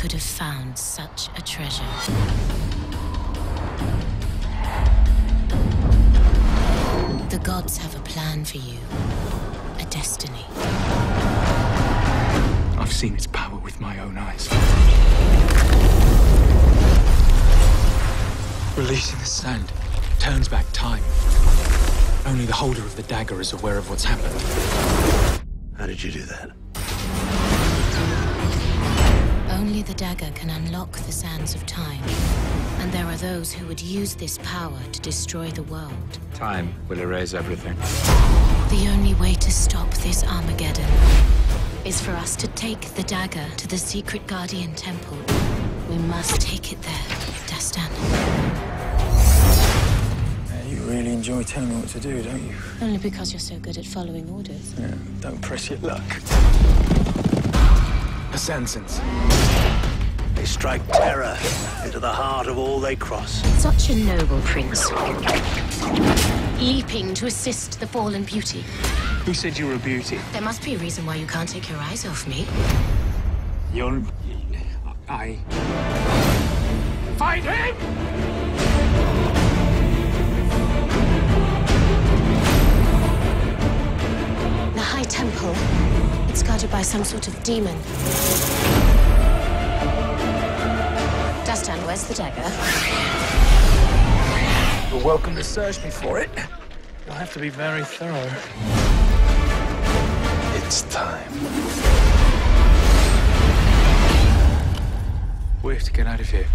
could have found such a treasure. The gods have a plan for you, a destiny. I've seen its power with my own eyes. Releasing the sand turns back time. Only the holder of the dagger is aware of what's happened. How did you do that? Only the dagger can unlock the sands of time. And there are those who would use this power to destroy the world. Time will erase everything. The only way to stop this Armageddon is for us to take the dagger to the secret Guardian Temple. We must take it there, Dastan. You really enjoy telling me what to do, don't you? Only because you're so good at following orders. Yeah, don't press your luck. Assassins. They strike terror into the heart of all they cross. Such a noble prince. Leaping to assist the fallen beauty. Who said you were a beauty? There must be a reason why you can't take your eyes off me. You're. I. Fight him! Guarded by some sort of demon. Dastan, where's the dagger? You're welcome to search me for it. You'll have to be very thorough. It's time. We have to get out of here.